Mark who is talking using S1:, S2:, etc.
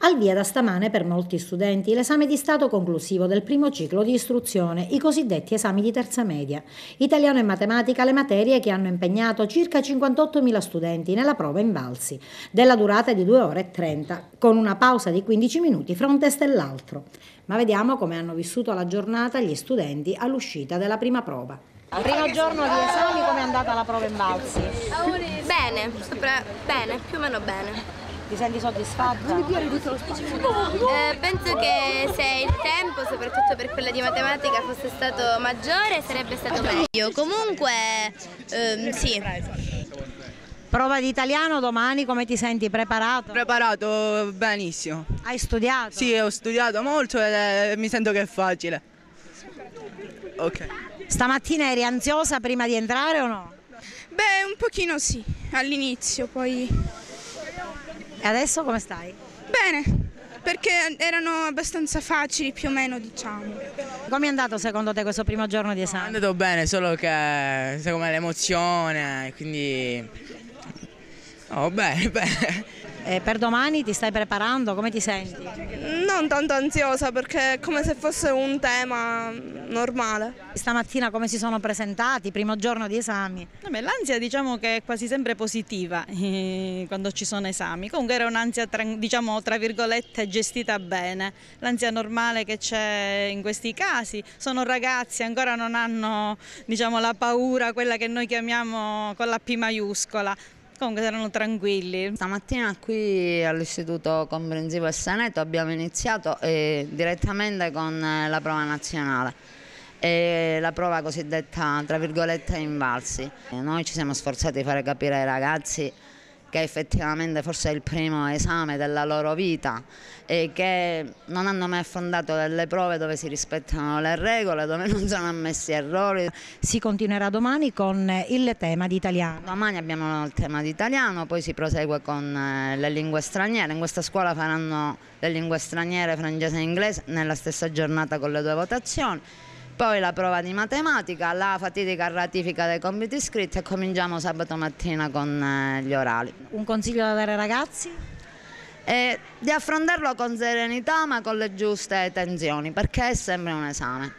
S1: Al via da stamane per molti studenti l'esame di Stato conclusivo del primo ciclo di istruzione, i cosiddetti esami di terza media. Italiano e matematica le materie che hanno impegnato circa 58.000 studenti nella prova in Valsi, della durata di 2 ore e 30, con una pausa di 15 minuti fra un test e l'altro. Ma vediamo come hanno vissuto la giornata gli studenti all'uscita della prima prova. Primo giorno di esami, come è andata la prova in Valsi?
S2: Bene, bene, più o meno bene.
S1: Ti senti soddisfatta?
S2: Eh, penso che se il tempo, soprattutto per quella di matematica, fosse stato maggiore sarebbe stato meglio. Comunque, ehm, sì.
S1: Prova di italiano domani, come ti senti? Preparato?
S3: Preparato benissimo.
S1: Hai studiato?
S3: Sì, ho studiato molto e mi sento che è facile. Ok.
S1: Stamattina eri ansiosa prima di entrare o no?
S4: Beh, un pochino sì, all'inizio, poi
S1: E adesso come stai?
S4: bene, perché erano abbastanza facili più o meno, diciamo.
S1: Come è andato secondo te questo primo giorno di
S3: È
S1: esame?
S3: andato bene, solo che secondo me l'emozione, quindi... Oh, bene, bene.
S1: E per domani ti stai preparando? Come ti senti?
S4: Non tanto ansiosa perché è come se fosse un tema normale.
S1: Stamattina come si sono presentati? Primo giorno di esami?
S5: L'ansia diciamo che è quasi sempre positiva eh, quando ci sono esami, comunque era un'ansia diciamo tra virgolette gestita bene, l'ansia normale che c'è in questi casi, sono ragazzi ancora non hanno diciamo la paura, quella che noi chiamiamo con la P maiuscola, comunque erano tranquilli.
S6: Stamattina qui all'Istituto Comprensivo e Saneto abbiamo iniziato eh, direttamente con eh, la prova nazionale, e la prova cosiddetta tra virgolette invalsi. Noi ci siamo sforzati di fare capire ai ragazzi che effettivamente forse è il primo esame della loro vita e che non hanno mai affrontato delle prove dove si rispettano le regole, dove non sono ammessi errori.
S1: Si continuerà domani con il tema di italiano.
S6: Domani abbiamo il tema di italiano, poi si prosegue con eh, le lingue straniere. In questa scuola faranno le lingue straniere, francese e inglese, nella stessa giornata con le due votazioni. Poi la prova di matematica, la fatidica ratifica dei compiti scritti e cominciamo sabato mattina con eh, gli orali.
S1: Un consiglio da dare ai ragazzi?
S6: E di affrontarlo con serenità ma con le giuste tensioni, perché è sempre un esame.